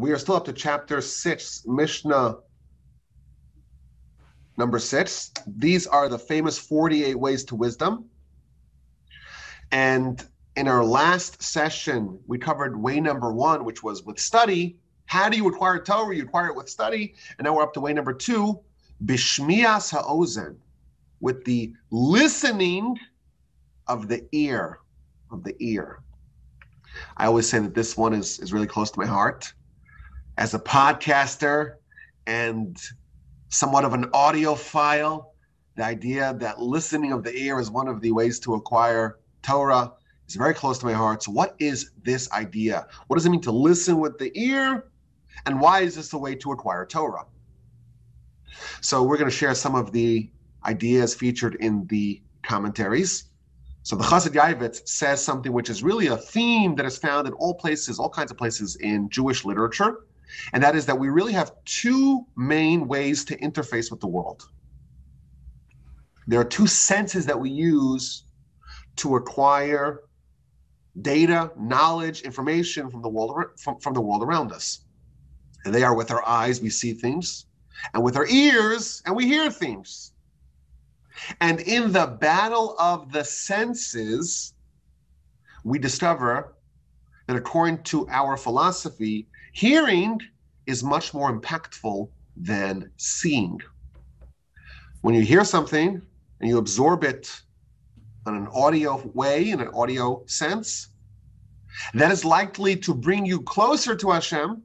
we are still up to chapter six, Mishnah number six. These are the famous 48 ways to wisdom. And in our last session, we covered way number one, which was with study. How do you acquire Torah? You acquire it with study. And now we're up to way number two, Bishmias Ha'ozen, with the listening of the ear, of the ear. I always say that this one is, is really close to my heart. As a podcaster and somewhat of an audiophile, the idea that listening of the ear is one of the ways to acquire Torah is very close to my heart. So, what is this idea? What does it mean to listen with the ear? And why is this the way to acquire Torah? So, we're going to share some of the ideas featured in the commentaries. So the Chassid Yavitz says something which is really a theme that is found in all places, all kinds of places in Jewish literature, and that is that we really have two main ways to interface with the world. There are two senses that we use to acquire data, knowledge, information from the world from, from the world around us. And they are with our eyes, we see things, and with our ears, and we hear things. And in the battle of the senses, we discover that according to our philosophy, hearing is much more impactful than seeing. When you hear something and you absorb it in an audio way, in an audio sense, that is likely to bring you closer to Hashem.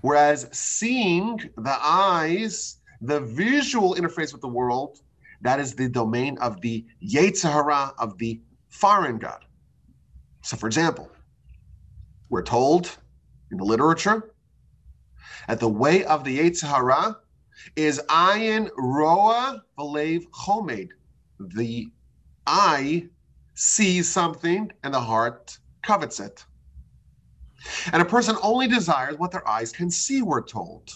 Whereas seeing the eyes, the visual interface with the world, that is the domain of the Yetzer Hara, of the foreign God. So, for example, we're told in the literature that the way of the Yetzer Hara is ayin roa v'lev chomed. The eye sees something and the heart covets it. And a person only desires what their eyes can see, we're told.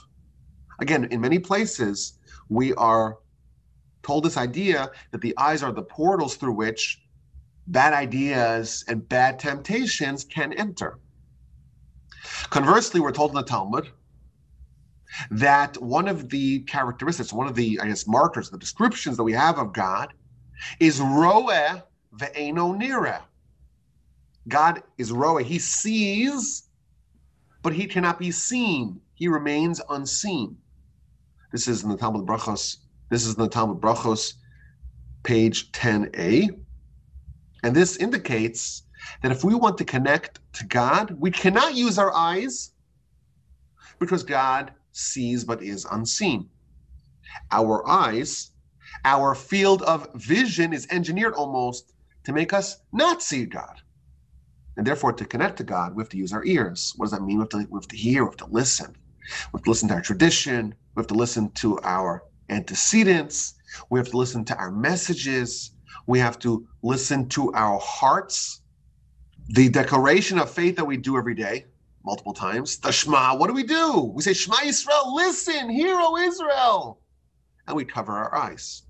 Again, in many places, we are told this idea that the eyes are the portals through which bad ideas and bad temptations can enter. Conversely, we're told in the Talmud that one of the characteristics, one of the, I guess, markers, the descriptions that we have of God is roeh ve'eno nira. God is roeh. He sees, but he cannot be seen. He remains unseen. This is in the Talmud Brachos. This is in the Talmud Brachos, page 10a. And this indicates that if we want to connect to God, we cannot use our eyes because God sees but is unseen. Our eyes, our field of vision is engineered almost to make us not see God. And therefore, to connect to God, we have to use our ears. What does that mean? We have to, we have to hear, we have to listen. We have to listen to our tradition, we have to listen to our antecedents, we have to listen to our messages, we have to listen to our hearts the declaration of faith that we do every day, multiple times, the Shema, what do we do? We say, Shema Israel, listen, hear, O Israel. And we cover our eyes.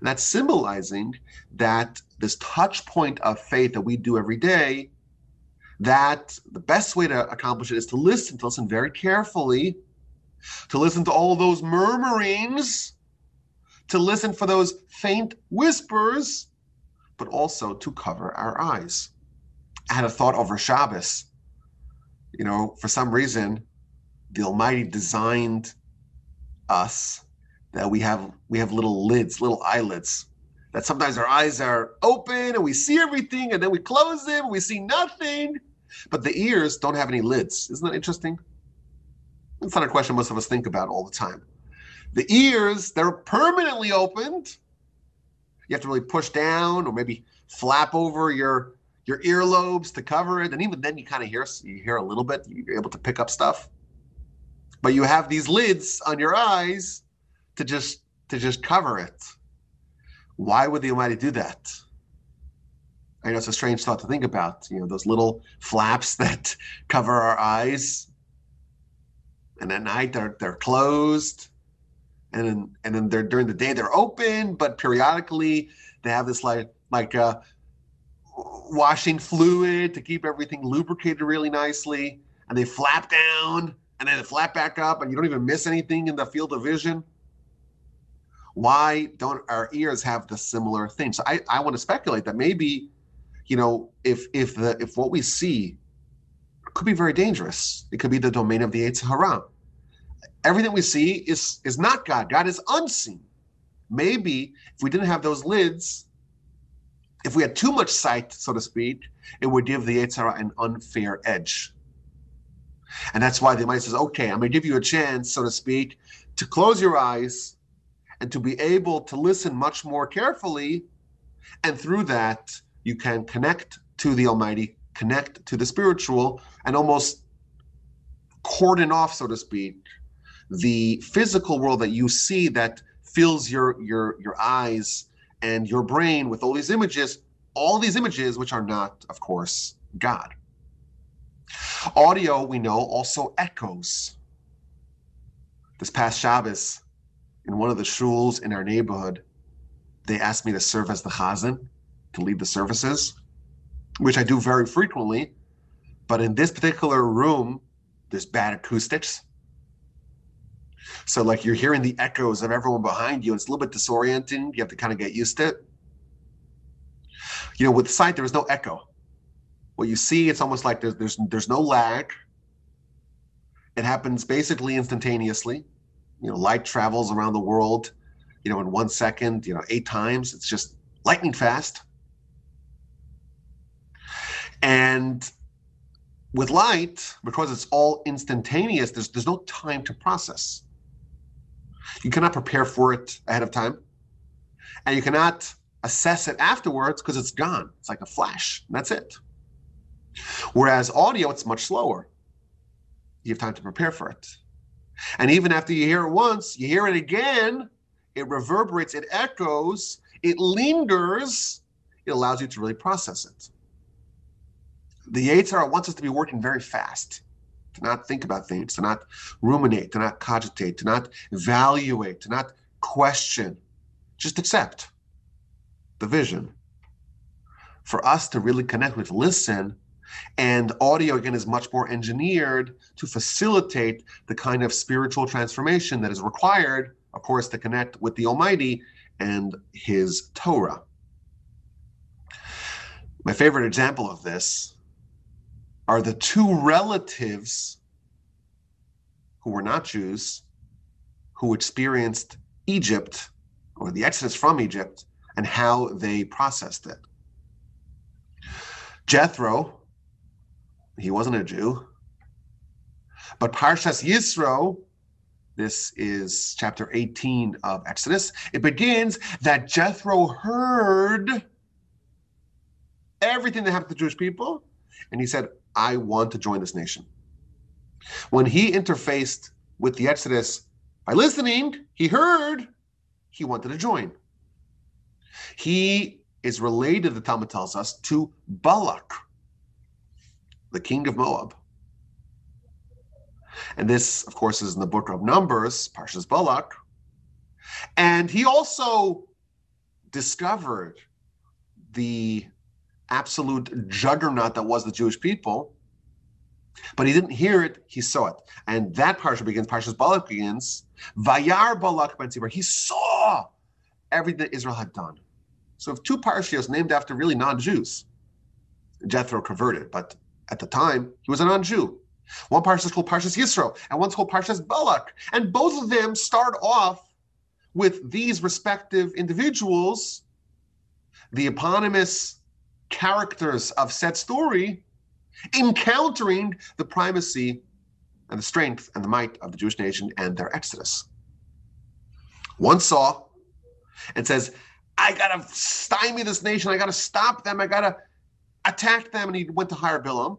And that's symbolizing that this touch point of faith that we do every day, that the best way to accomplish it is to listen, to listen very carefully, to listen to all those murmurings, to listen for those faint whispers, but also to cover our eyes. I had a thought over Shabbos. You know, for some reason, the Almighty designed us that we have we have little lids, little eyelids. That sometimes our eyes are open and we see everything, and then we close them and we see nothing. But the ears don't have any lids. Isn't that interesting? It's not a question most of us think about all the time. The ears, they're permanently opened. You have to really push down or maybe flap over your your earlobes to cover it, and even then you kind of hear you hear a little bit. You're able to pick up stuff, but you have these lids on your eyes to just to just cover it. Why would the Almighty do that? I know it's a strange thought to think about. You know those little flaps that cover our eyes, and at night they're they're closed, and then and then they're during the day they're open, but periodically they have this like like uh, washing fluid to keep everything lubricated really nicely. and they flap down and then they flap back up and you don't even miss anything in the field of vision? Why don't our ears have the similar thing? So I, I want to speculate that maybe, you know, if if the if what we see could be very dangerous, it could be the domain of the Yetzer Hara. Everything we see is is not God. God is unseen. Maybe if we didn't have those lids, if we had too much sight, so to speak, it would give the Yetzer Hara an unfair edge. And that's why the Almighty says, okay, I'm going to give you a chance, so to speak, to close your eyes and to be able to listen much more carefully. And through that, you can connect to the Almighty, connect to the spiritual, and almost cordon off, so to speak, the physical world that you see that fills your your your eyes and your brain with all these images, all these images which are not, of course, God. Audio, we know, also echoes. This past Shabbos, in one of the shuls in our neighborhood, they asked me to serve as the chazan, to lead the services, which I do very frequently. But in this particular room, there's bad acoustics. So, like, you're hearing the echoes of everyone behind you, it's a little bit disorienting. You have to kind of get used to it. You know, with sight, there is no echo. What you see, it's almost like there's there's there's no lag. It happens basically instantaneously. You know, light travels around the world, you know, in one second, you know, eight times. It's just lightning fast. And with light, because it's all instantaneous, there's there's no time to process. You cannot prepare for it ahead of time. And you cannot assess it afterwards because it's gone. It's like a flash. That's it. Whereas audio, it's much slower. You have time to prepare for it. And even after you hear it once, you hear it again, it reverberates, it echoes, it lingers, it allows you to really process it. The Yetzer Hara wants us to be working very fast, to not think about things, to not ruminate, to not cogitate, to not evaluate, to not question, just accept the vision. For us to really connect with, listen, and audio, again, is much more engineered to facilitate the kind of spiritual transformation that is required, of course, to connect with the Almighty and His Torah. My favorite example of this are the two relatives who were not Jews who experienced Egypt or the exodus from Egypt and how they processed it. Jethro, he wasn't a Jew. But Parshas Yisro, this is chapter 18 of Exodus, it begins that Jethro heard everything that happened to the Jewish people, and he said, I want to join this nation. When he interfaced with the Exodus by listening, he heard he wanted to join. He is related, the Talmud tells us, to Balak, the king of Moab. And this, of course, is in the book of Numbers, Parshas Balak. And he also discovered the absolute juggernaut that was the Jewish people. But he didn't hear it, he saw it. And that parsha begins, Parshas Balak begins, Vayar Balak ben He saw everything that Israel had done. So if two parshias named after really non-Jews, Jethro converted, but at the time, he was a non-Jew. One parsha is called Parshas Yisro, and one's called Parshas Balak. And both of them start off with these respective individuals, the eponymous characters of said story, encountering the primacy and the strength and the might of the Jewish nation and their exodus. One saw and says, I gotta stymie this nation, I gotta stop them, I gotta attack them and he went to hire Bilam.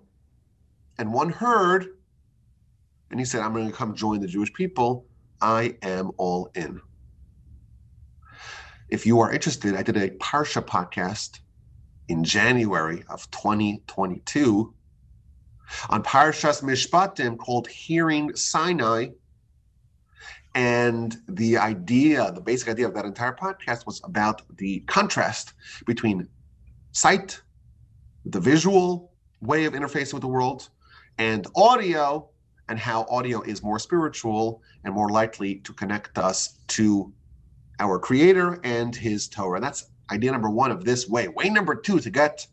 And one heard, and he said, I'm to come join the Jewish people. I am all in. If you are interested, I did a Parsha podcast in January of 2022 on Parshas Mishpatim called Hearing Sinai. And the idea, the basic idea of that entire podcast was about the contrast between sight the visual way of interfacing with the world and audio, and how audio is more spiritual and more likely to connect us to our Creator and His Torah. That's idea number one of this way. Way number two to get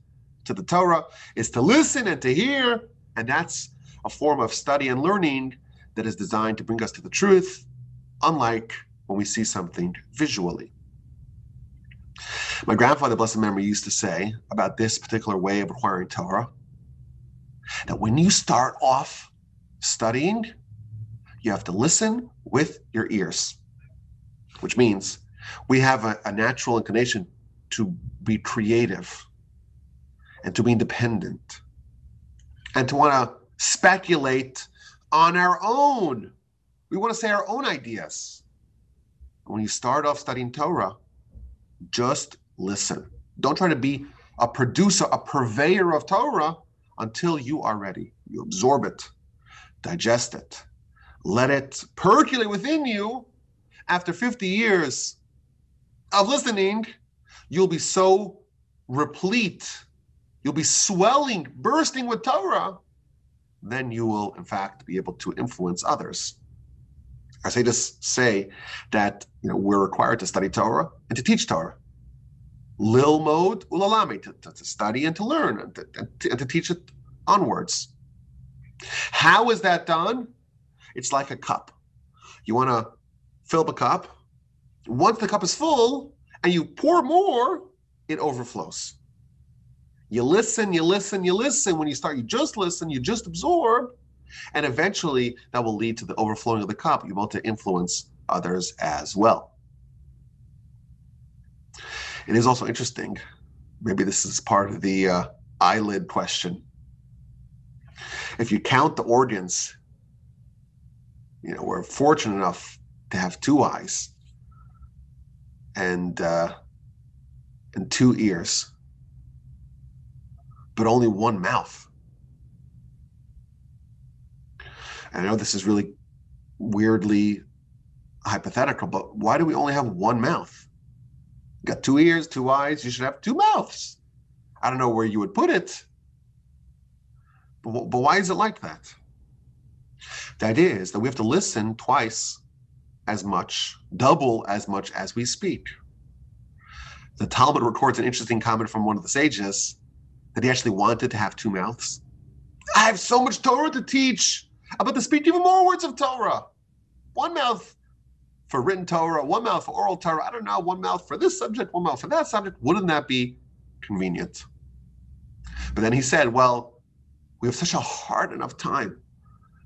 to the Torah is to listen and to hear, and that's a form of study and learning that is designed to bring us to the truth, unlike when we see something visually. My grandfather, blessed memory, used to say about this particular way of acquiring Torah that when you start off studying, you have to listen with your ears, which means we have a, a natural inclination to be creative and to be independent and to want to speculate on our own. We want to say our own ideas. When you start off studying Torah, just listen. Don't try to be a producer, a purveyor of Torah until you are ready. You absorb it, digest it, let it percolate within you. After 50 years of listening, you'll be so replete, you'll be swelling, bursting with Torah, then you will, in fact, be able to influence others. I say just say that you know we're required to study Torah and to teach Torah. Lil mode ulalami to, to, to, study and to learn and to, and to teach it onwards. How is that done? It's like a cup. You want to fill a cup. Once the cup is full and you pour more, it overflows. You listen, you listen, you listen. When you start, you just listen, you just absorb, and eventually that will lead to the overflowing of the cup. You're able to influence others as well. It is also interesting. Maybe this is part of the uh, eyelid question. If you count the organs, you know, we're fortunate enough to have two eyes and uh, and two ears, but only one mouth. And I know this is really weirdly hypothetical, but why do we only have one mouth? You got two ears, two eyes, you should have two mouths. I don't know where you would put it, but, but why is it like that? The idea is that we have to listen twice as much, double as much as we speak. The Talmud records an interesting comment from one of the sages that he actually wanted to have two mouths. I have so much Torah to teach. I'm about to speak even more words of Torah. One mouth for written Torah, one mouth for oral Torah. I don't know, one mouth for this subject, one mouth for that subject. Wouldn't that be convenient? But then he said, well, we have such a hard enough time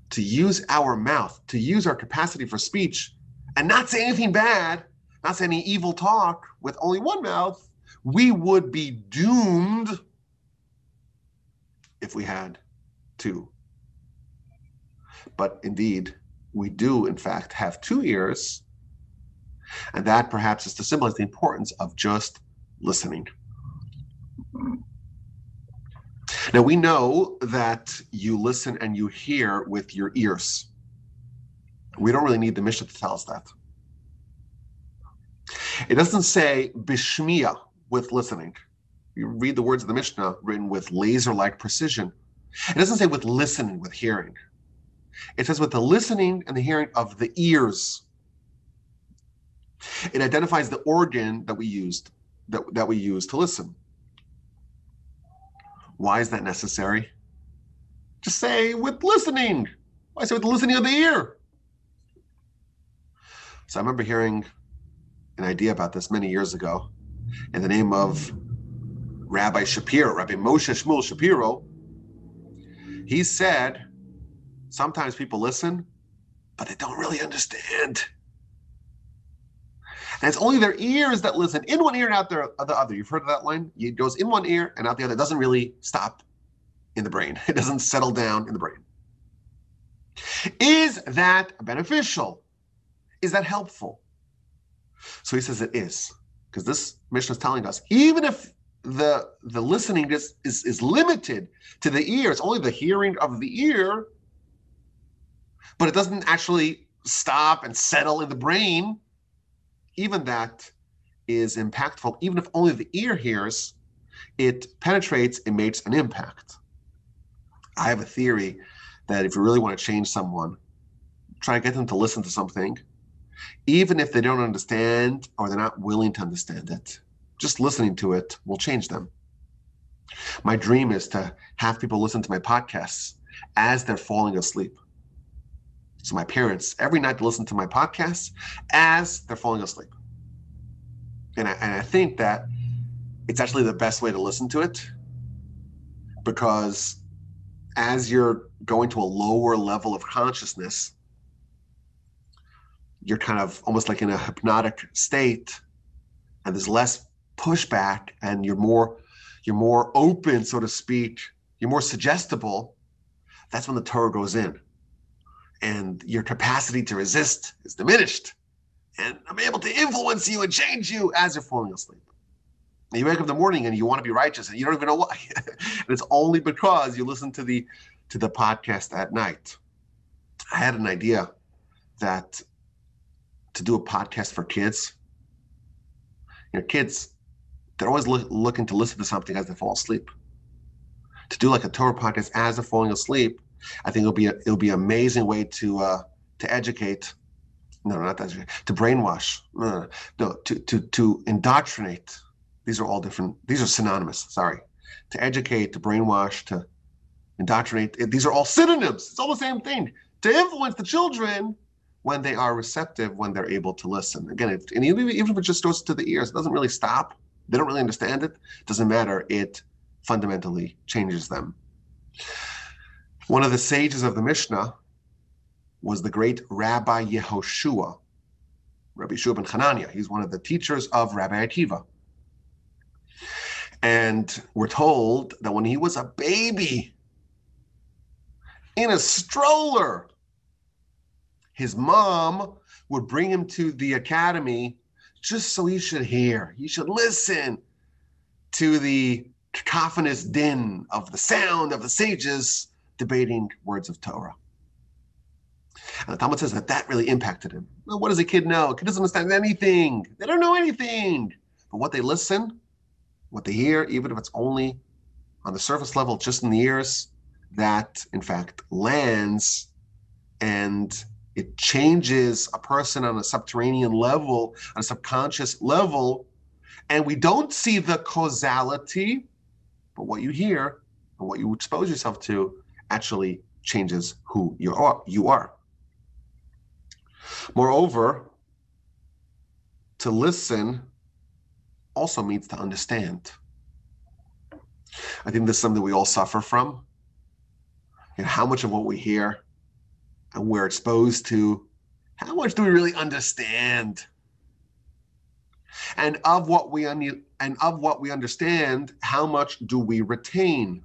to use our mouth, to use our capacity for speech, and not say anything bad, not say any evil talk with only one mouth, we would be doomed if we had two. But indeed, we do, in fact, have two ears and that perhaps is to symbolize the importance of just listening. Now we know that you listen and you hear with your ears. We don't really need the Mishnah to tell us that. It doesn't say bishmiya with listening. You read the words of the Mishnah written with laser-like precision. It doesn't say with listening, with hearing. It says with the listening and the hearing of the ears. It identifies the organ that we used that, that we use to listen. Why is that necessary? Just say with listening. Why say with the listening of the ear? So I remember hearing an idea about this many years ago in the name of Rabbi Shapiro, Rabbi Moshe Shmuel Shapiro. He said sometimes people listen, but they don't really understand. And it's only their ears that listen in one ear and out the other. You've heard of that line? It goes in one ear and out the other. It doesn't really stop in the brain. It doesn't settle down in the brain. Is that beneficial? Is that helpful? So he says it is, because this Mishnah is telling us even if the the listening is, is is limited to the ear, it's only the hearing of the ear, but it doesn't actually stop and settle in the brain even that is impactful. Even if only the ear hears, it penetrates, it makes an impact. I have a theory that if you really want to change someone, try to get them to listen to something, even if they don't understand or they're not willing to understand it. Just listening to it will change them. My dream is to have people listen to my podcasts as they're falling asleep. So my parents every night listen to my podcasts as they're falling asleep. And I, and I think that it's actually the best way to listen to it because as you're going to a lower level of consciousness, you're kind of almost like in a hypnotic state and there's less pushback and you're more you're more open so to speak. You're more suggestible. That's when the torah goes in. And your capacity to resist is diminished. And i'm able to influence you and change you as you're falling asleep. And you wake up in the morning and you want to be righteous and you don't even know why. And it's only because you listen to the to the podcast at night. I had an idea that to do a podcast for kids you know kids they're always look, looking to listen to something as they fall asleep. To do like a Torah podcast as they're falling asleep, I think it'll be a, it'll be an amazing way to uh, to educate. No, not that to brainwash. No, no, to to to indoctrinate. These are all different. These are synonymous. Sorry, to educate, to brainwash, to indoctrinate. These are all synonyms. It's all the same thing. To influence the children when they are receptive, when they're able to listen. Again, it, and even, if it just goes to the ears, it doesn't really stop they don't really understand it. Doesn't matter. It fundamentally changes them. One of the sages of the Mishnah was the great Rabbi Yehoshua, Rabbi Yehoshua ben. He's one of the teachers of Rabbi Akiva. And we're told that when he was a baby in a stroller, his mom would bring him to the academy just so he should hear. He should listen to the cacophonous din of the sound of the sages debating words of Torah. And the Talmud says that that really impacted him. Well, what does a kid know? A kid doesn't understand anything. They don't know anything. But what they listen, what they hear, even if it's only on the surface level, just in the ears, that in fact lands and it changes a person on a subterranean level, on a subconscious level, and we don't see the causality, but what you hear and what you expose yourself to actually changes who you are. You are. Moreover, to listen also means to understand. I think this is something we all suffer from. And how much of what we hear and we're exposed to, how much do we really understand? And of what we un- and of what we understand, how much do we retain?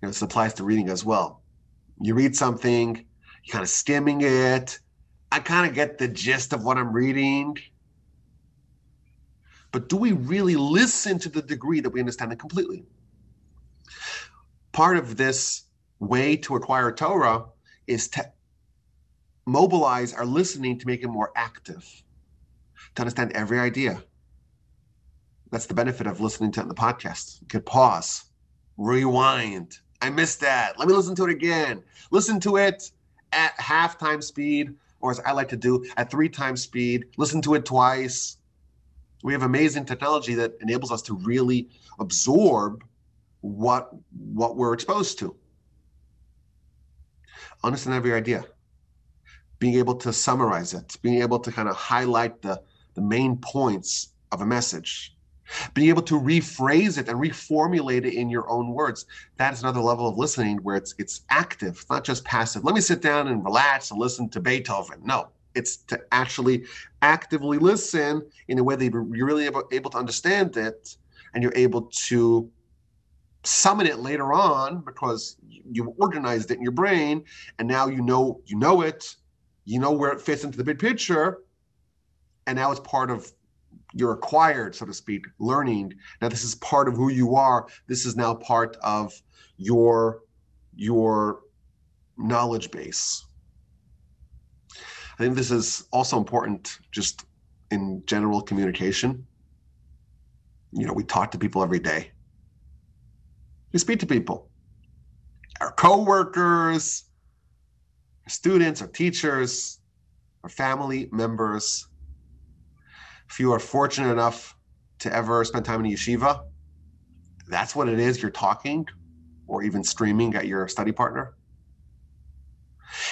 You know, this applies to reading as well. You read something, you're kind of skimming it. I kind of get the gist of what I'm reading. But do we really listen to the degree that we understand it completely? Part of this way to acquire Torah is to mobilize our listening to make it more active, to understand every idea. That's the benefit of listening to the podcast. You could pause, rewind. I missed that. Let me listen to it again. Listen to it at half-time speed, or as I like to do, at three times speed. Listen to it twice. We have amazing technology that enables us to really absorb what what we're exposed to. Understand every idea. Being able to summarize it, being able to kind of highlight the, the main points of a message, being able to rephrase it and reformulate it in your own words. That is another level of listening where it's it's active, not just passive. Let me sit down and relax and listen to Beethoven. No, it's to actually actively listen in a way that you're really able, able to understand it and you're able to summon it later on because you organized it in your brain and now you know you know it you know where it fits into the big picture and now it's part of your acquired so to speak learning. Now this is part of who you are. This is now part of your your knowledge base. I think this is also important just in general communication. You know we talk to people every day We speak to people, our co-workers, our students, our teachers, our family members. If you are fortunate enough to ever spend time in yeshiva, that's what it is you're talking or even streaming at your study partner.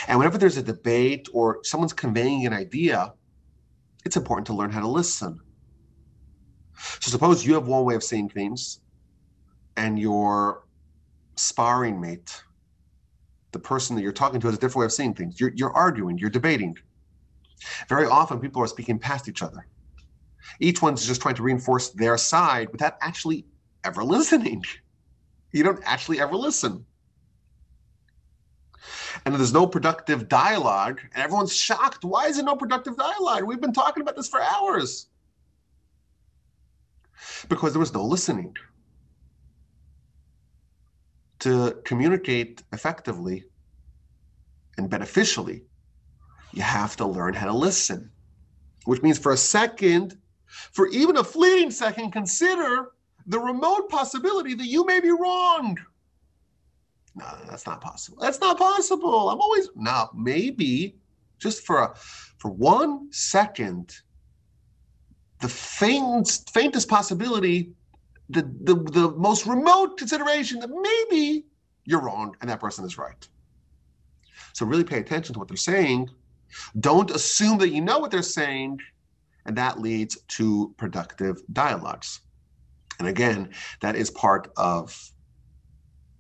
And whenever there's a debate or someone's conveying an idea, it's important to learn how to listen. So suppose you have one way of seeing things and your sparring mate, the person that you're talking to has a different way of seeing things. You're, you're arguing, you're debating. Very often people are speaking past each other. Each one's just trying to reinforce their side without actually ever listening. You don't actually ever listen. And there's no productive dialogue, and everyone's shocked. Why is there no productive dialogue? We've been talking about this for hours. Because there was no listening. To communicate effectively and beneficially, you have to learn how to listen, which means for a second, for even a fleeting second, consider the remote possibility that you may be wrong. No, that's not possible. That's not possible. I'm always now maybe just for a for one second, the faintest faintest possibility, the the the most remote consideration that maybe you're wrong and that person is right. So really pay attention to what they're saying. Don't assume that you know what they're saying, and that leads to productive dialogues. And again, that is part of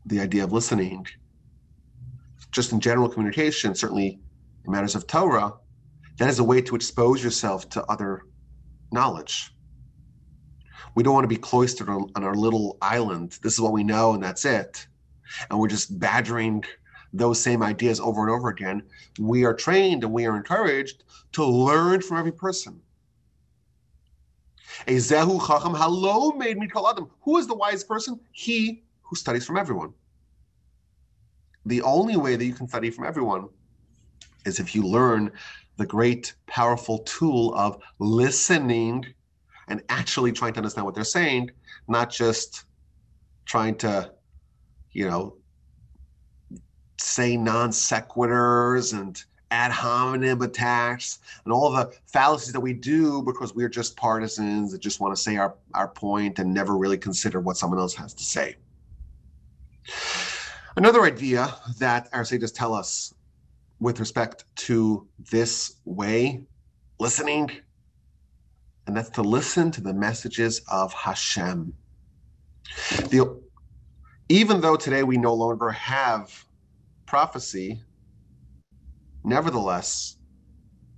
the idea of listening. Just in general communication, certainly in matters of Torah, that is a way to expose yourself to other knowledge. We don't want to be cloistered on, on our little island. This is what we know, and that's it. And we're just badgering those same ideas over and over again. We are trained and we are encouraged to learn from every person. Ezehu Chacham Halomed mikol Adam. Who is the wise person? He who studies from everyone. The only way that you can study from everyone is if you learn the great, powerful tool of listening and actually trying to understand what they're saying, not just trying to, you know, say non sequiturs and ad hominem attacks and all the fallacies that we do because we're just partisans that just want to say our, our point and never really consider what someone else has to say. Another idea that our sages tell us with respect to this way, listening, and that's to listen to the messages of Hashem. The, even though today we no longer have prophecy, Nevertheless,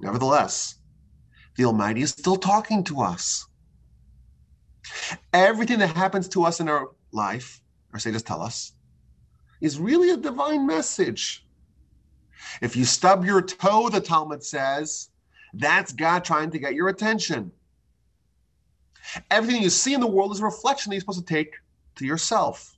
nevertheless, the Almighty is still talking to us. Everything that happens to us in our life, our sages tell us, is really a divine message. If you stub your toe, the Talmud says, that's God trying to get your attention. Everything you see in the world is a reflection that you're supposed to take to yourself.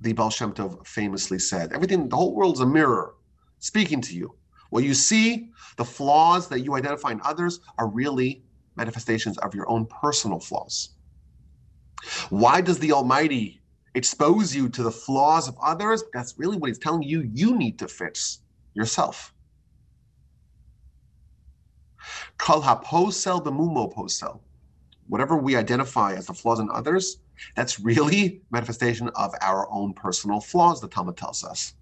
The Baal Shem Tov famously said, everything, the whole world is a mirror speaking to you. What you see, the flaws that you identify in others, are really manifestations of your own personal flaws. Why does the Almighty expose you to the flaws of others? That's really what He's telling you you need to fix yourself. Kal haposel b'mumo posel. Whatever we identify as the flaws in others, that's really manifestation of our own personal flaws, the Talmud tells us.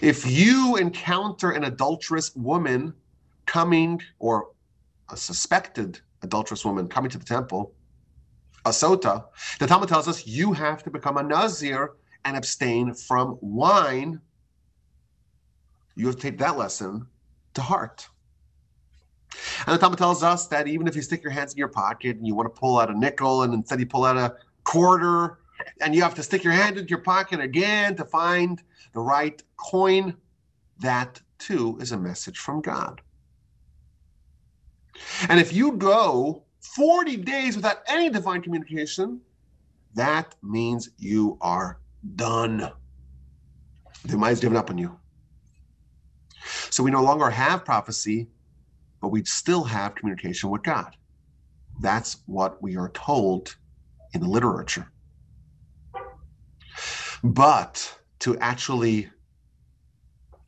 If you encounter an adulterous woman coming, or a suspected adulterous woman coming to the temple, a sota, the Talmud tells us you have to become a Nazir and abstain from wine. You have to take that lesson to heart. And the Talmud tells us that even if you stick your hands in your pocket and you want to pull out a nickel and instead you pull out a quarter and you have to stick your hand into your pocket again to find the right coin, that too is a message from God. And if you go 40 days without any divine communication, that means you are done. The mind's given up on you. So we no longer have prophecy, but we'd still have communication with God. That's what we are told in the literature. But to actually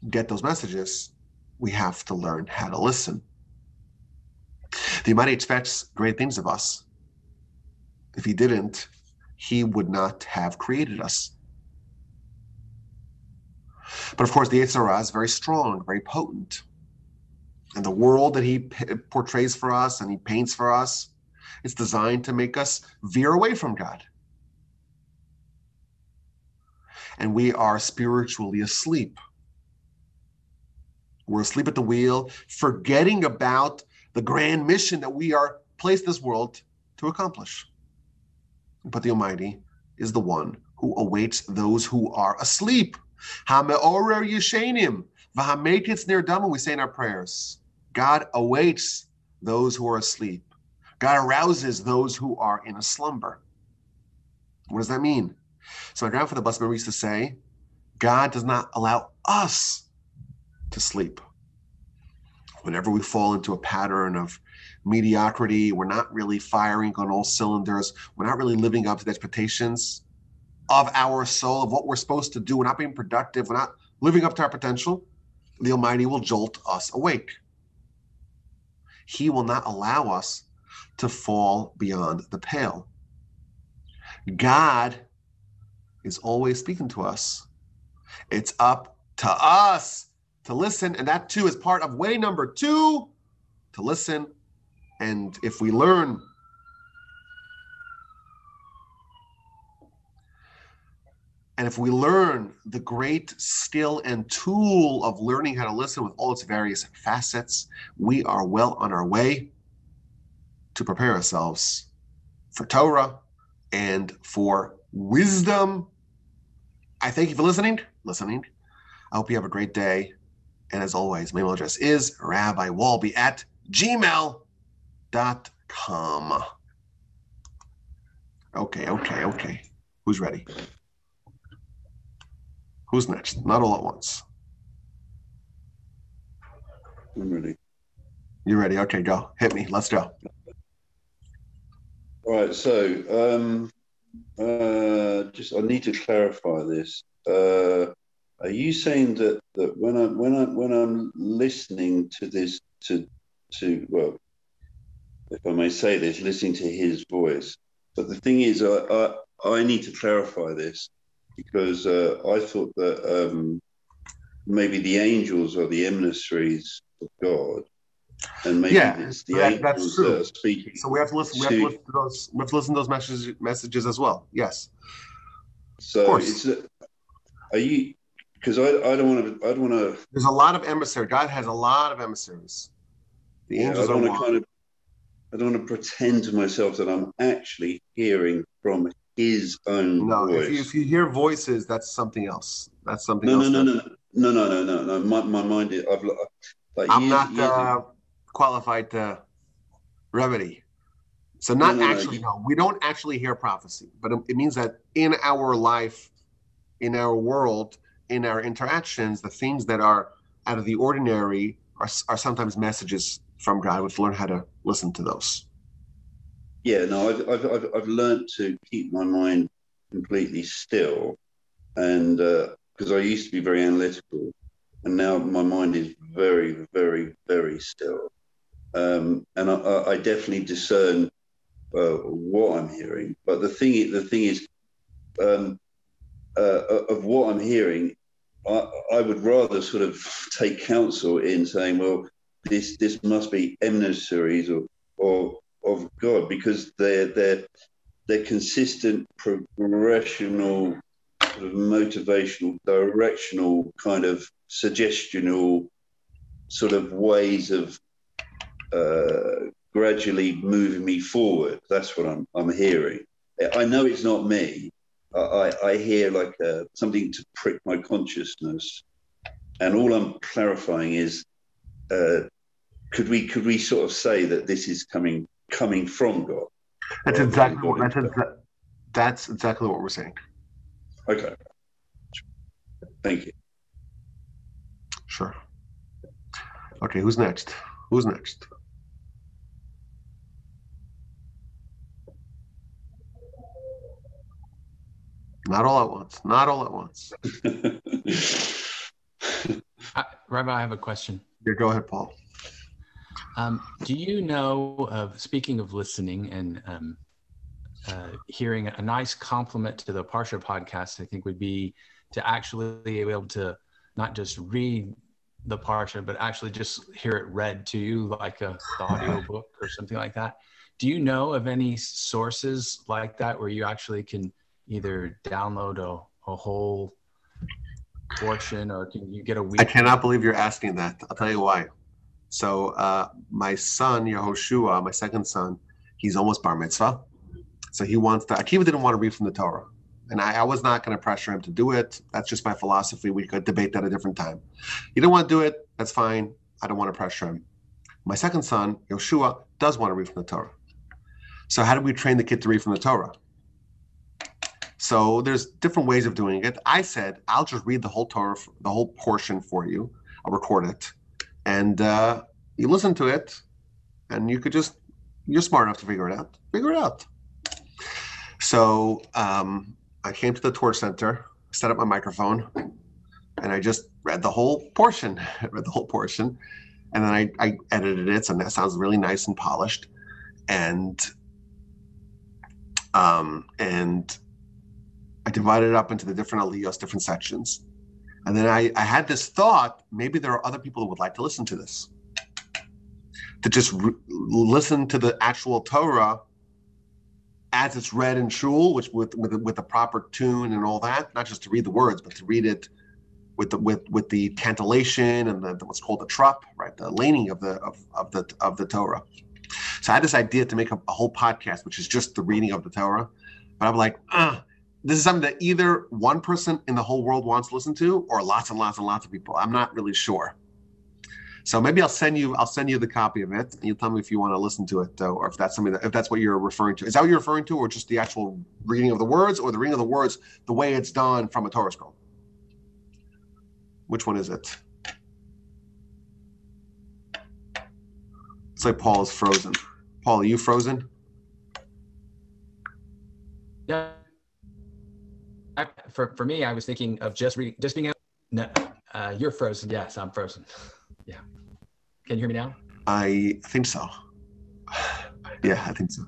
get those messages, we have to learn how to listen. The Almighty expects great things of us. If He didn't, He would not have created us. But of course, the Yetzer Hara is very strong, very potent. And the world that he p- portrays for us and he paints for us, it's designed to make us veer away from God. And we are spiritually asleep. We're asleep at the wheel, forgetting about the grand mission that we are placed this world to accomplish. But the Almighty is the one who awaits those who are asleep. We say in our prayers. God awaits those who are asleep. God arouses those who are in a slumber. What does that mean? So my grandfather Busman used to say, God does not allow us to sleep. Whenever we fall into a pattern of mediocrity, we're not really firing on all cylinders, we're not really living up to the expectations of our soul, of what we're supposed to do. We're not being productive. We're not living up to our potential. The Almighty will jolt us awake. He will not allow us to fall beyond the pale. God is always speaking to us. It's up to us to listen. And that too is part of way number two to listen. And if we learn And if we learn the great skill and tool of learning how to listen with all its various facets, we are well on our way to prepare ourselves for Torah and for wisdom. I thank you for listening. Listening. I hope you have a great day. And as always, my email address is rabbiwolbe at gmail.com. Okay, okay, okay. Who's ready? Who's next? Not all at once. I'm ready. You ready? Okay, go. Hit me. Let's go. All right. So, um, uh, just I need to clarify this. Uh, are you saying that that when I when I when I'm listening to this to to well, if I may say this, listening to his voice, but the thing is, I I, I need to clarify this because uh, I thought that um, maybe the angels are the emissaries of God, and maybe Yeah, it's the that- that's angels true. that are speaking. So we have to listen. We have to listen to those. We have to listen to those messages messages as well. Yes. So course. it's a, are you? Because I, I don't want to I don't want to There's a lot of emissary. God has a lot of emissaries. The I angels don't are want to one. kind of I don't want to pretend to myself that I'm actually hearing from his own No, voice. if you, if you hear voices, that's something else. That's something no, else. no, no, no, no, no, no, no, no. My, my mind is. I've, like, I'm years- not years uh, qualified to remedy. So not No, no, actually, no. We don't actually hear prophecy, but it, it means that in our life, in our world, in our interactions, the things that are out of the ordinary are, are sometimes messages from God. We have to learn how to listen to those. Yeah, no, I've, I've, I've, I've learned to keep my mind completely still. And because I used to be very analytical, and now my mind is very, very, very still. Um, and I, I definitely discern uh, what I'm hearing. But the thing, the thing is, um, uh, of what I'm hearing, I, I would rather sort of take counsel in saying, well, this this must be emissaries or or of God because they're they're they're consistent, progressional, sort of motivational, directional, kind of suggestional, sort of ways of uh, gradually moving me forward. That's what I'm I'm hearing. I know it's not me. I, I, hear like uh, something to prick my consciousness, and all I'm clarifying is, uh, could we could we sort of say that this is coming coming from God? That's Rather than exactly what, that's, exa- that's exactly what we're saying. Okay. Thank you. Sure. Okay, who's next? Who's next? Not all at once. Not all at once. Uh, Rabbi, I have a question. Yeah, go ahead, Paul. Um, do you know of speaking of listening and um, uh, hearing a nice compliment to the Parsha podcast? I think would be to actually be able to not just read the Parsha, but actually just hear it read to you like a audio book or something like that. Do you know of any sources like that where you actually can either download a, a whole portion or can you get a week? I cannot believe you're asking that. I'll tell you why. So uh, my son Yehoshua, my second son, he's almost bar mitzvah. So he wants to. Akiva didn't want to read from the Torah, and I, I was not going to pressure him to do it. That's just my philosophy. We could debate that a different time. He didn't want to do it. That's fine. I don't want to pressure him. My second son, Yoshua, does want to read from the Torah. So how do we train the kid to read from the Torah? So there's different ways of doing it. I said I'll just read the whole Torah, the whole portion for you. I'll record it, and uh, you listen to it, and you could just you're smart enough to figure it out. Figure it out. So um, I came to the TORCH center, set up my microphone, and I just read the whole portion. read the whole portion, and then I, I edited it, so that sounds really nice and polished, and um, and I divided it up into the different aliyos, different sections. And then I, I had this thought maybe there are other people who would like to listen to this. To just re- listen to the actual Torah as it's read in shul, which with, with with the proper tune and all that, not just to read the words, but to read it with the with with the cantillation and the, the what's called the trup, right, the laning of the of, of the of the Torah. So I had this idea to make a, a whole podcast, which is just the reading of the Torah. But I'm like, ah, this is something that either one person in the whole world wants to listen to, or lots and lots and lots of people. I'm not really sure. So maybe I'll send you I'll send you the copy of it, and you tell me if you want to listen to it, uh, or if that's something that if that's what you're referring to. Is that what you're referring to, or just the actual reading of the words, or the reading of the words the way it's done from a Torah scroll? Which one is it? It's like Paul is frozen. Paul, are you frozen? Yeah. I, for, for me, I was thinking of just reading, just being able, no, uh, you're frozen. Yes, I'm frozen. yeah. Can you hear me now? I think so. Yeah, I think so.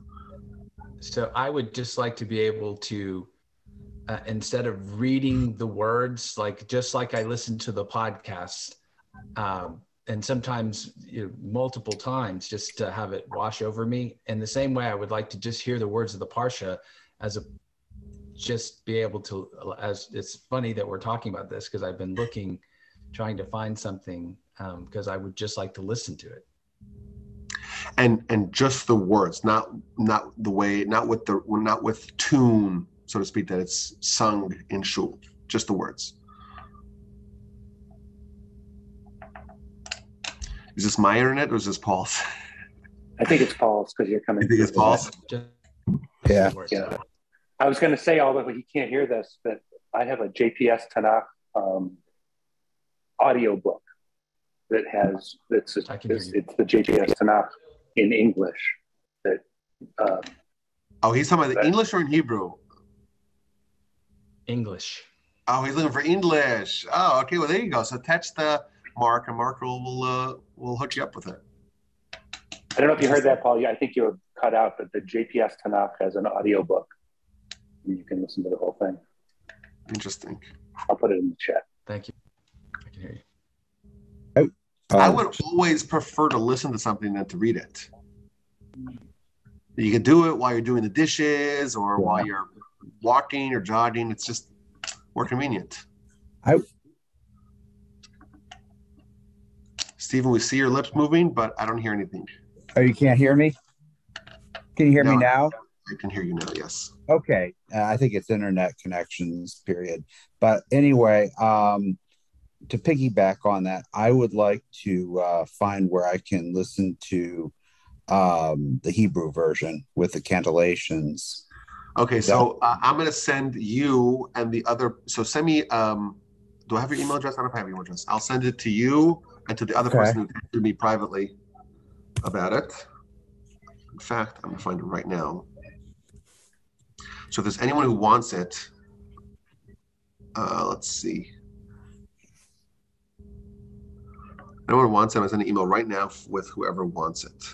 So I would just like to be able to, uh, instead of reading the words, like just like I listen to the podcast, um, and sometimes you know, multiple times, just to have it wash over me. In the same way, I would like to just hear the words of the parsha, as a just be able to. As it's funny that we're talking about this because I've been looking, trying to find something um, because I would just like to listen to it. and and just the words not not the way not with the not with tune so to speak that it's sung in shul just the words is this my internet or is this paul's I think it's Paul's because you're coming. i think it's paul's Just Yeah. Yeah. I was going to say, although he can't hear this, that I have a JPS Tanakh um, audio book that has that's I can hear it's, it's the JPS Tanakh in English. That um, oh he's talking about the That- english or in hebrew English. oh he's looking for english oh okay well there you go so text the mark and mark will will uh, will hook you up with it I don't know if you heard that, Paul. Yeah, I think you were cut out, but the JPS Tanakh has an audio book. And you can listen to the whole thing. interesting I'll put it in the chat. Thank you. I can hear you. I Um, would always prefer to listen to something than to read it. You can do it while you're doing the dishes or Yeah. while you're walking or jogging. It's just more convenient. I- Stephen, we see your lips moving, but I don't hear anything. Oh, you can't hear me? Can you hear me No. now? I can hear you now. Yes. Okay. Uh, I think it's internet connections, period. But anyway, um, to piggyback on that, I would like to uh, find where I can listen to um, the Hebrew version with the cantillations. Okay. So uh, I'm going to send you and the other. So send me. Um, do I have your email address? I don't know if I have your email address. I'll send it to you and to the other Okay. person who texted me privately about it. In fact, I'm going to find it right now. So if there's anyone who wants it, Uh, let's see. No one wants them. I send an email right now with whoever wants it.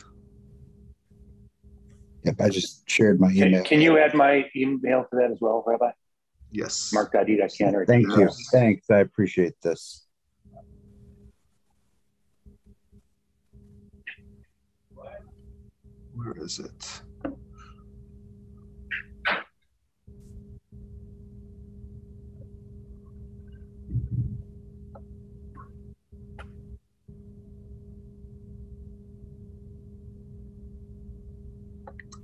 Yep, I just shared my email. can you add my email to that as well, Rabbi? Yes. Mark.e.canner. Thank you. Yes. Thanks. I appreciate this. Where is it?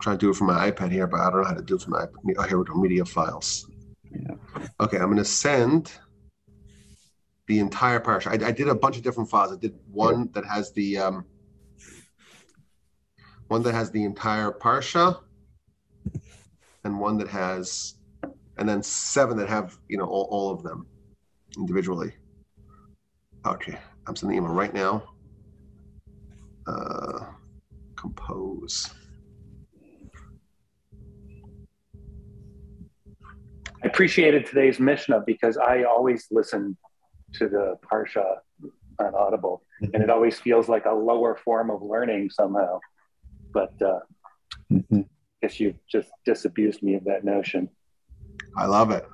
Trying to do it from my iPad here, but I don't know how to do it from my iPad. Oh, here we go, media files. Yeah. Okay, I'm going to send the entire parsha. I, I did a bunch of different files. I did one that has the um, one that has the entire parsha, and one that has, and then seven that have you know all, all of them individually. Okay, I'm sending email right now. Uh, compose. Appreciated today's Mishnah because I always listen to the Parsha on Audible, and it always feels like a lower form of learning somehow. But uh, Mhm. I guess you've just disabused me of that notion. I love it.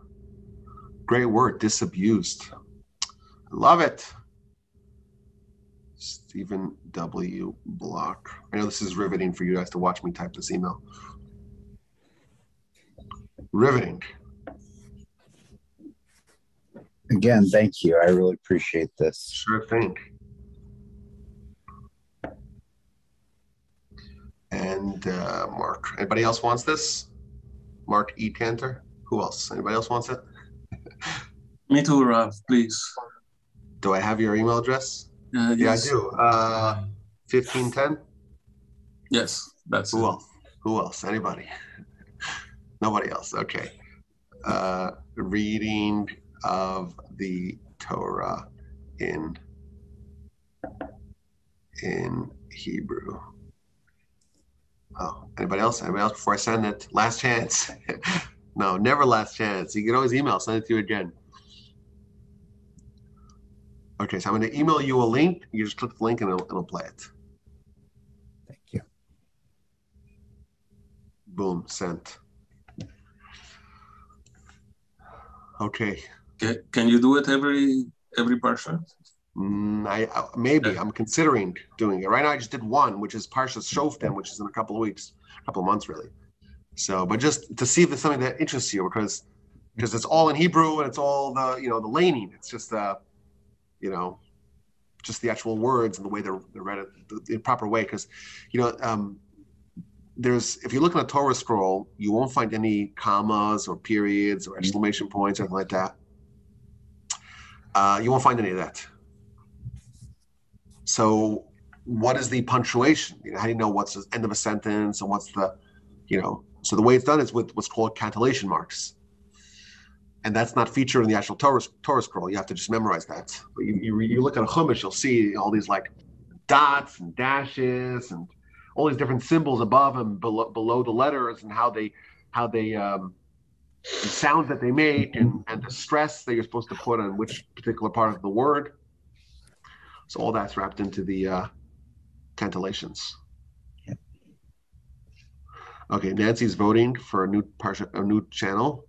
Great word, disabused. I love it. Stephen W. Block. I know this is riveting for you guys to watch me type this email. Riveting. Again, thank you. I really appreciate this. Sure thing. And uh, Mark. Anybody else wants this? Mark E. Tanter. Who else? Anybody else wants it? Me too, Rav, please. Do I have your email address? Uh, Yeah, I do. Uh, 1510. Yes, that's Who it. else? Who else? Anybody? Nobody else. Okay. Uh, reading of the Torah in in Hebrew. Oh, anybody else? Anybody else before I send it? Last chance. no, never last chance. You can always email, send it to you again. Okay, so I'm going to email you a link. You just click the link and it'll, it'll play it. Thank you. Boom, sent. Okay. Ca- Can you do it every every parsha? Mm, I, I maybe Okay. I'm considering doing it right now. I just did one, which is Parsha Shoftim, which is in a couple of weeks, a couple of months really. So, but just to see if it's something that interests you, because because it's all in Hebrew and it's all the you know the laning. It's just uh, you know, just the actual words and the way they're, they're read it the, the proper way. Because you know, um, there's if you look at a Torah scroll, you won't find any commas or periods or exclamation points or anything like that. Uh, you won't find any of that. So, what is the punctuation? You know, how do you know what's the end of a sentence and what's the, you know? So the way it's done is with what's called cantillation marks, and that's not featured in the actual Torah, Torah scroll. You have to just memorize that. But you, you, you look at a chumash, you'll see all these like dots and dashes and all these different symbols above and below, below the letters and how they how they um, the sounds that they make and, and the stress that you're supposed to put on which particular part of the word. So all that's wrapped into the uh, cantillations. Yep. Okay, Nancy's voting for a new parsha, a new channel.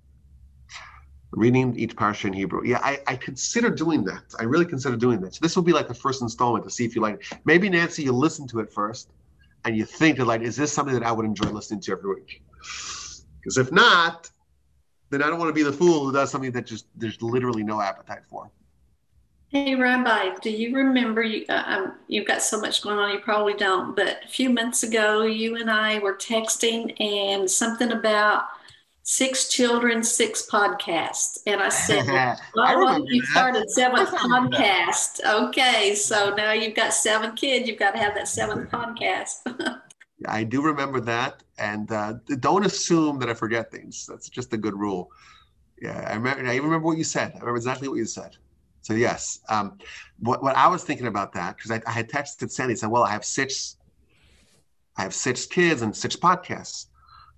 Reading each parsha in Hebrew. Yeah, I, I consider doing that. I really consider doing that. So this will be like the first installment to see if you like. it. Maybe Nancy, you listen to it first, and you think that like, is this something that I would enjoy listening to every week? Because if not, then I don't want to be the fool who does something that just there's literally no appetite for. Hey, Rabbi, do you remember you? Uh, um, you've got so much going on, you probably don't. But a few months ago, you and I were texting, and something about six children, six podcasts, and I said, I "Well, remember you started seventh I podcast." Okay, so now you've got seven kids. You've got to have that seventh podcast. I do remember that, and uh, don't assume that I forget things. That's just a good rule. Yeah, I remember. I even remember what you said. I remember exactly what you said. So yes, um, what what I was thinking about that because I, I had texted Sandy and said, "Well, I have six, I have six kids and six podcasts."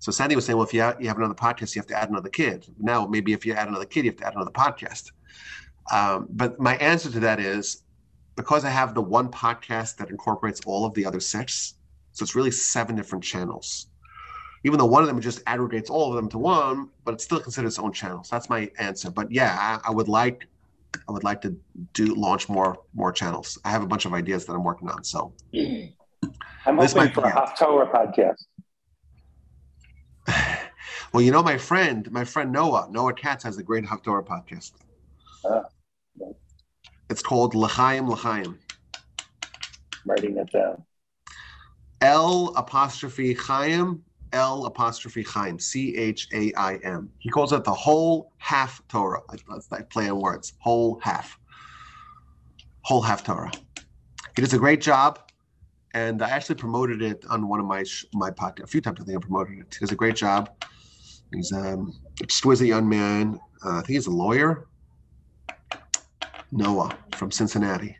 So Sandy was saying, well, if you, you have another podcast, you have to add another kid. Now, maybe if you add another kid, you have to add another podcast. Um, but my answer to that is because I have the one podcast that incorporates all of the other six, so it's really seven different channels. Even though one of them just aggregates all of them to one, but it's still considered its own channel. So that's my answer. But yeah, I, I would like, I would like to do launch more more channels. I have a bunch of ideas that I'm working on. So I'm This hoping might for be a. Haftorah podcast. Well, you know, my friend, my friend Noah, Noah Katz has a great Haftorah podcast. Ah. It's called L'chaim L'chaim. writing it down. L apostrophe Chaim, L apostrophe Chaim, C H A I M. He calls it the whole half Torah. That's like play on words. Whole half. Whole half Torah. He does a great job. And I actually promoted it on one of my my podcast. A few times I think I promoted it. He does a great job. He's um, a young man. Uh, I think he's a lawyer. Noah from Cincinnati.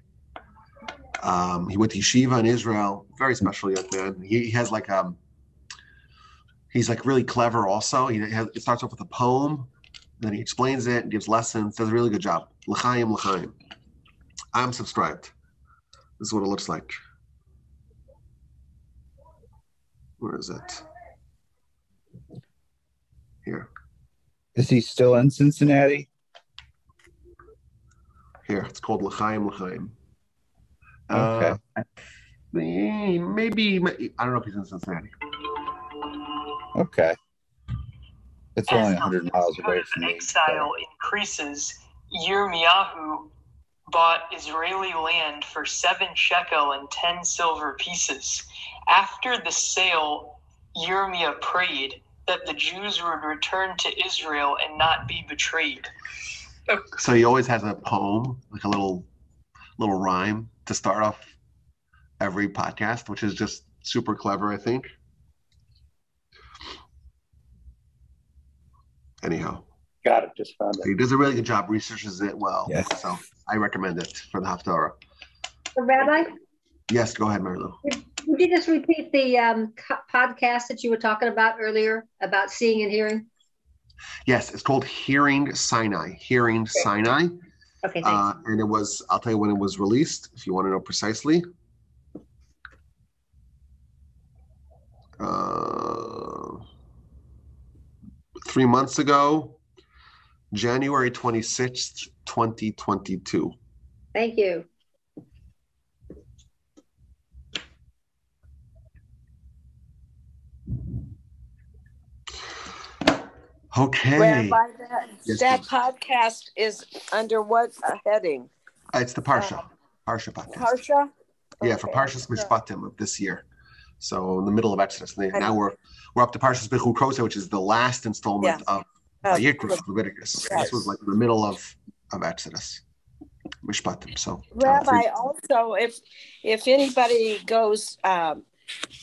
Um, he went to yeshiva in Israel. Very special young man. He, he has like um, he's like really clever. Also, he has, it starts off with a poem, then he explains it, gives lessons. Does a really good job. L'chaim, l'chaim. I'm subscribed. This is what it looks like. Where is it? Here, Is he still in Cincinnati? here. It's called l'chaim, l'chaim. Okay. Uh, maybe, maybe I don't know if he's in Cincinnati. Okay. It's only 100 miles away from me. so- exile increases, Yirmiyahu bought Israeli land for seven shekel and ten silver pieces. After the sale, Yirmiyah prayed that the Jews would return to Israel and not be betrayed. So he always has a poem, like a little little rhyme to start off every podcast, which is just super clever, I think. Anyhow, Got it. Just found it. he does a really good job, researches it well. Yes. So I recommend it for the Haftarah. Rabbi, Yes, go ahead, Marilu. would you just repeat the um, podcast that you were talking about earlier about seeing and hearing? Yes, it's called Hearing Sinai. Hearing Sinai. Okay, thanks. Uh, and it was, I'll tell you when it was released, if you want to know precisely. Uh, three months ago, January 26th, 2022. Thank you. Okay. Rabbi, that, Yes, that podcast is under what uh, heading? Uh, It's the Parsha, Parsha podcast. Parsha? Yeah, for Parshas Mishpatim of this year. So in the middle of Exodus. Now And- we're we're up to Parshas Bechukosai, which is the last installment of Uh, Vayikra, Leviticus. This was like the middle of of Exodus, Mishpatim. So uh, Rabbi, also, if if anybody goes um,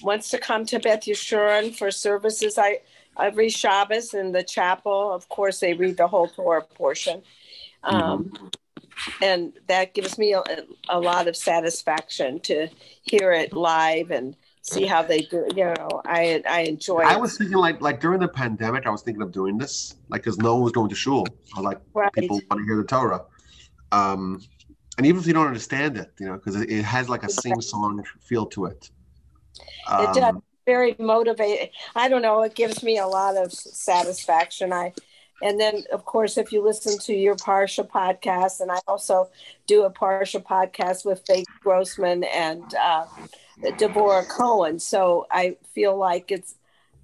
wants to come to Beth Yeshurun for services, I every Shabbos in the chapel, of course, they read the whole Torah portion, um, and that gives me a, a lot of satisfaction to hear it live and see how they do. You know, I I enjoy. I it. was thinking like like during the pandemic, I was thinking of doing this, like because no one was going to shul. Like, Right. people want to hear the Torah. Um, and even if you don't understand it, you know, because it, it has like a sing song feel to it. It does. Very motivated. I don't know. It gives me a lot of satisfaction. I, and then of course, if you listen to your Parsha podcast, and I also do a Parsha podcast with Faith Grossman and uh, Deborah Cohen. So I feel like it's,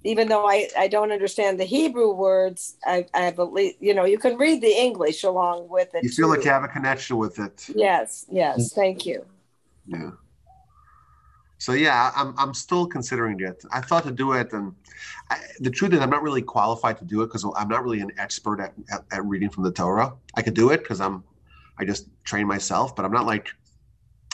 even though I, I don't understand the Hebrew words, I, I believe, you know, you can read the English along with it. You feel like you have a connection with it. Yes, yes. Thank you. Yeah. So yeah, I'm I'm still considering it. I thought to do it, and I, the truth is, I'm not really qualified to do it because I'm not really an expert at, at, at reading from the Torah. I could do it because I'm, I just train myself, but I'm not like,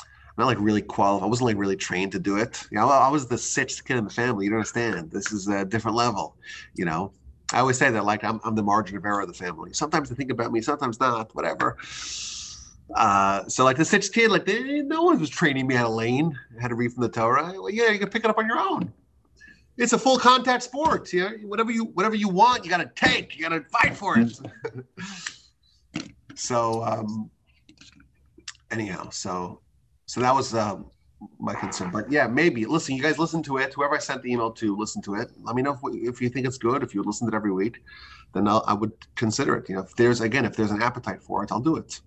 I'm not like really qualified. I wasn't like really trained to do it. You know, I was the sixth kid in the family. You don't understand. This is a different level. You know, I always say that like I'm I'm the margin of error of the family. Sometimes they think about me, sometimes not. Whatever. Uh, so like the sixth kid, like they, no one was training me how to lane, how to read from the Torah. Well, yeah, you can pick it up on your own. it's a full contact sport. Yeah, whatever you whatever you want, you got to take. You got to fight for it. so um, anyhow, so so that was um, my concern. But yeah, maybe listen. You guys listen to it. Whoever I sent the email to, listen to it. Let me know if, if you think it's good. If you listen to it every week, then I'll, I would consider it. You know, if there's again, if there's an appetite for it, I'll do it.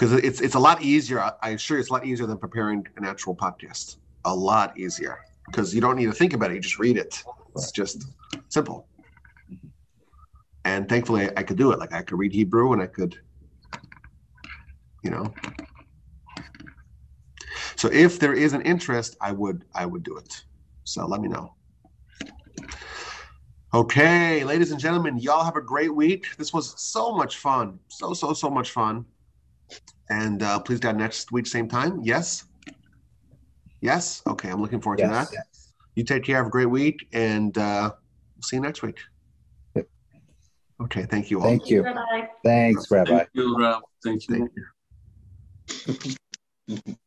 Because it's it's a lot easier. I, I assure you, it's a lot easier than preparing an actual podcast. A lot easier because you don't need to think about it. You just read it. It's just simple. And thankfully, I could do it. Like I could read Hebrew, and I could, you know. So if there is an interest, I would I would do it. So let me know. Okay, ladies and gentlemen, y'all have a great week. This was so much fun. So, so, so much fun. And uh, please, God, next week, same time. Yes? Yes? Okay, I'm looking forward to Yes. that. You take care. Have a great week. And uh, see you next week. Yep. Okay, thank you all. Thank you. Bye-bye. Thanks, Rabbi. Thank you, Ralph. Thank you. Thank you.